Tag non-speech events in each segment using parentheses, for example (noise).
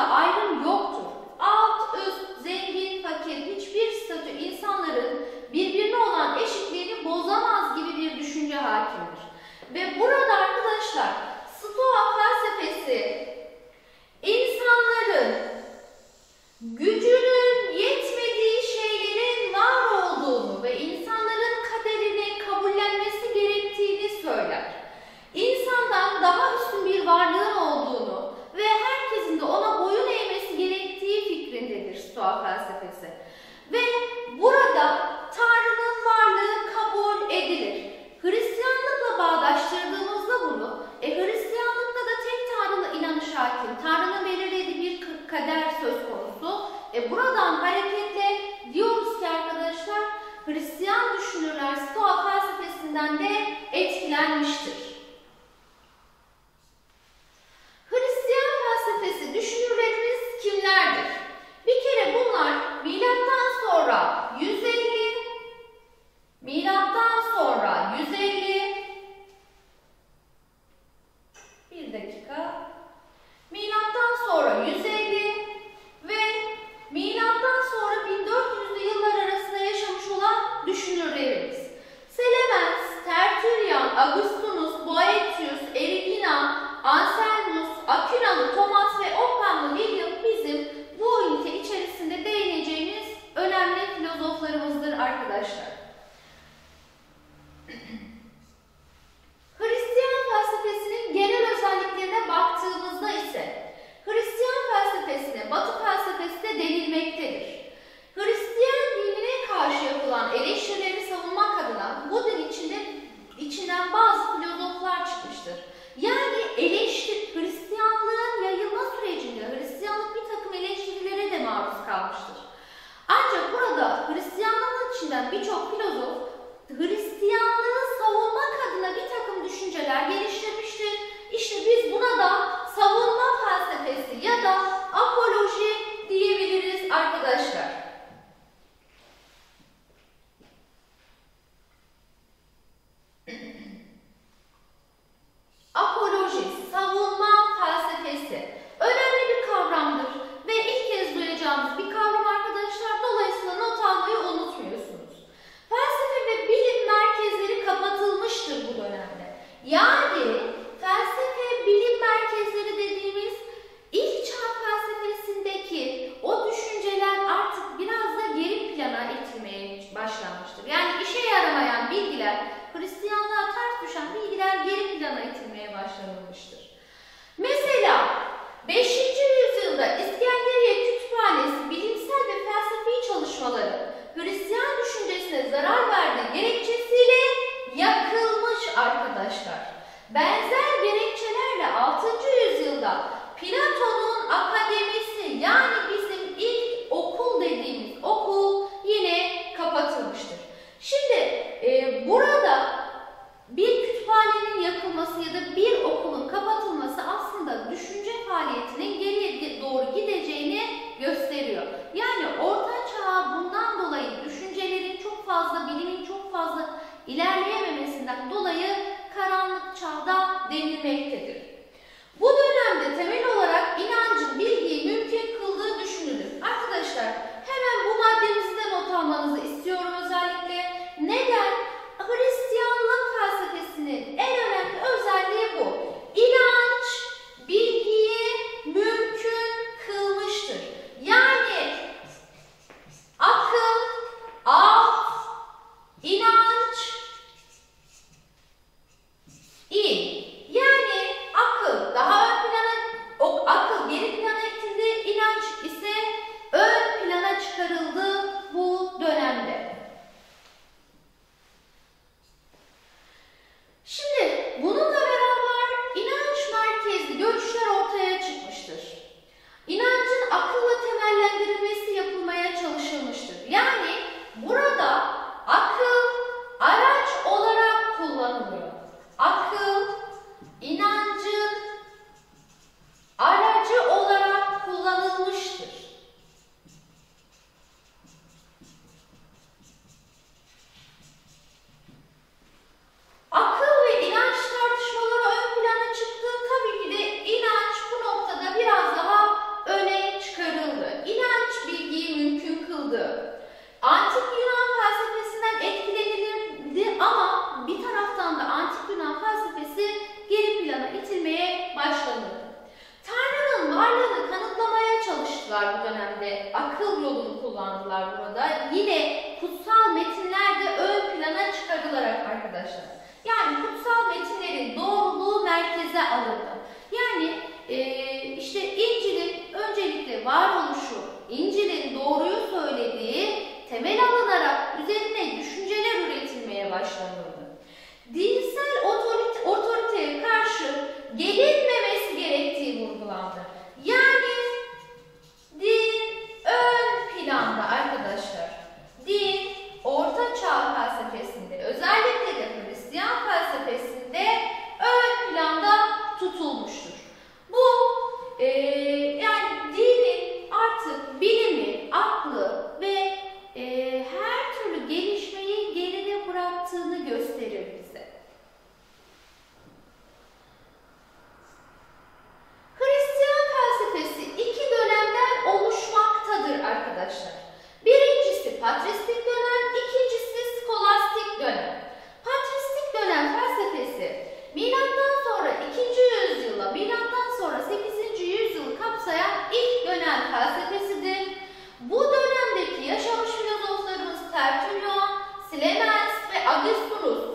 the yana itilmeye başlanmıştır. Yani işe yaramayan bilgiler, Hristiyanlığa ters düşen bilgiler geri plana itilmeye başlanılmıştır. Mesela 5. yüzyılda İskenderiye Kütüphanesi bilimsel ve felsefi çalışmaları Hristiyan düşüncesine zarar verdiği gerekçesiyle yakılmış arkadaşlar. Benzer gerekçelerle 6. yüzyılda Platon'un akademik kapatılması ya da bir okulun kapatılması aslında düşünce faaliyetinin geriye doğru gideceğini gösteriyor. Yani orta çağ bundan dolayı düşüncelerin çok fazla, bilimin çok fazla ilerleyememesinden dolayı karanlık çağda denilmektedir. Bu dönemde temel olarak inancın bilgiyi mümkün kıldığı all these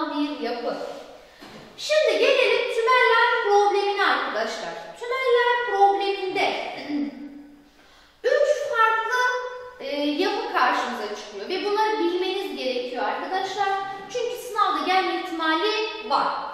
kocaman bir yapı. Şimdi gelelim tümeller problemine arkadaşlar. Tümeller probleminde (clears throat) üç farklı e, yapı karşımıza çıkıyor ve bunları bilmeniz gerekiyor arkadaşlar. Çünkü sınavda gelme ihtimali var.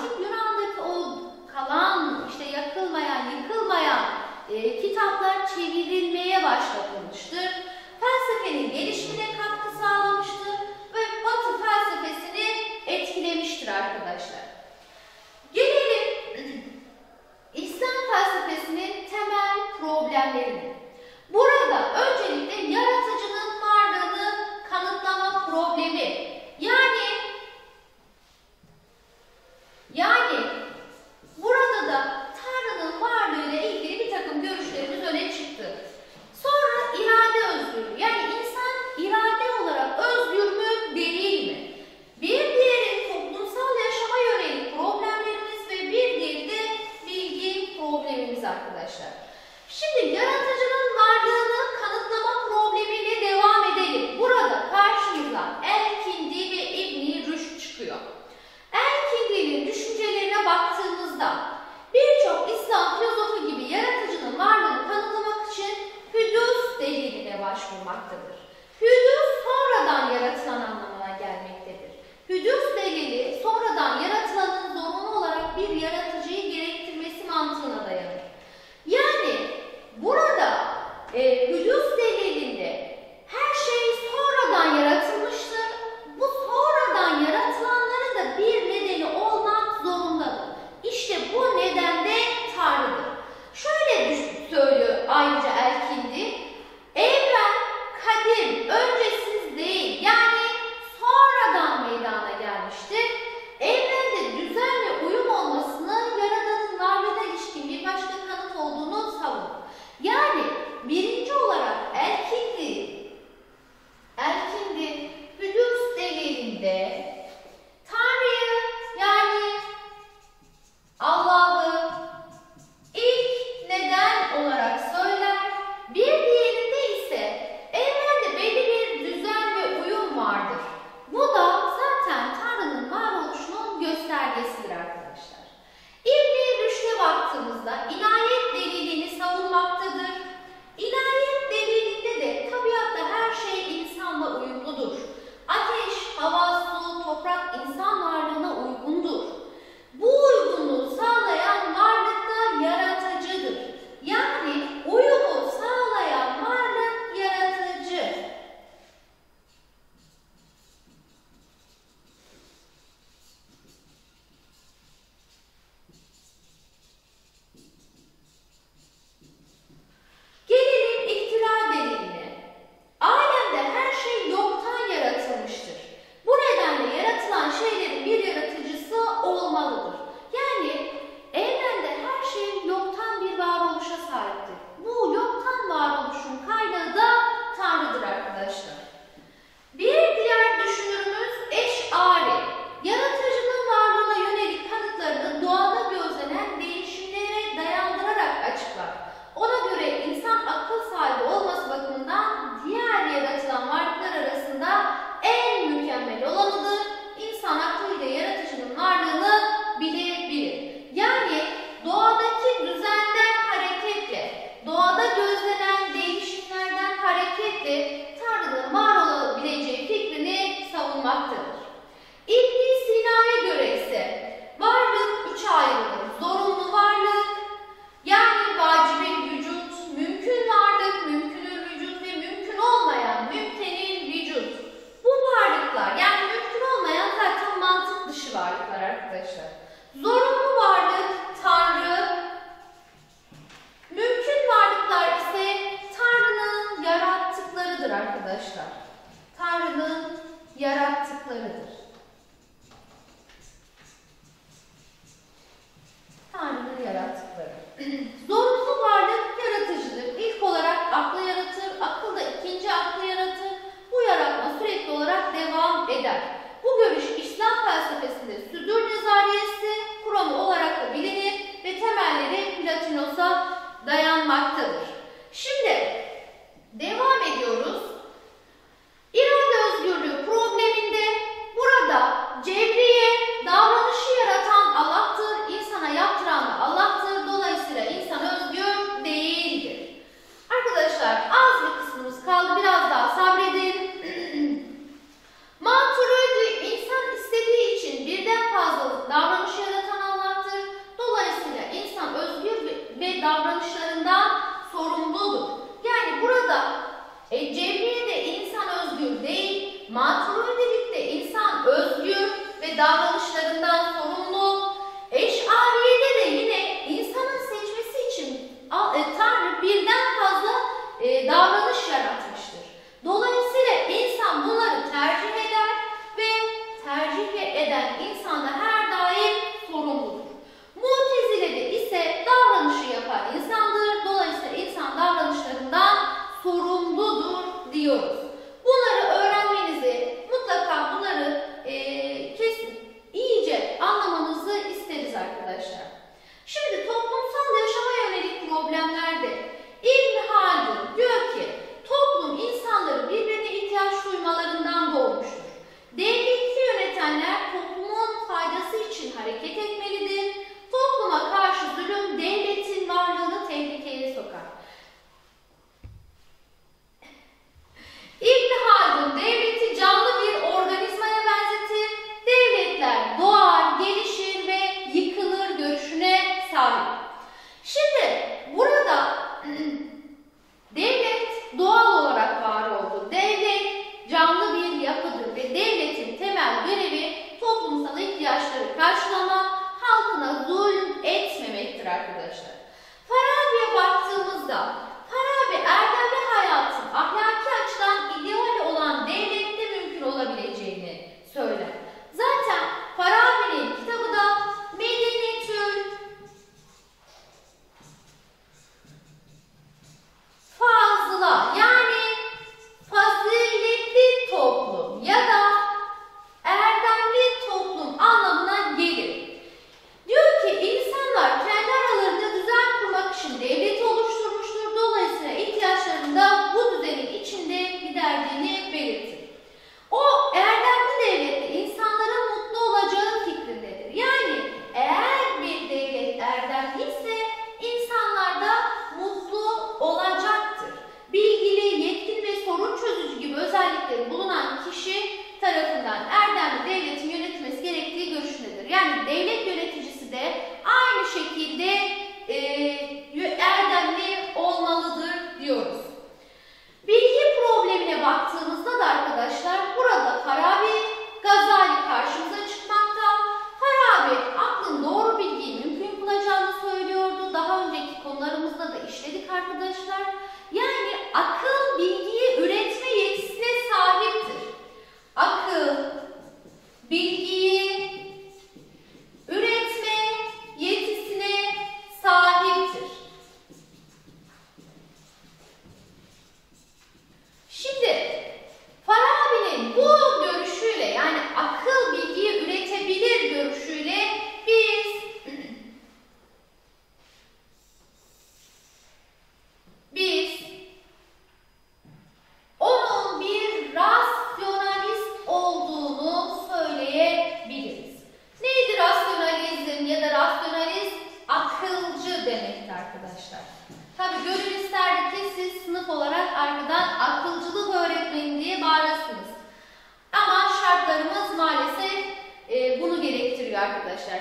antik Yunan'daki o kalan, işte yakılmayan, yıkılmayan e, kitaplar çevirilmiş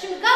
Şimdi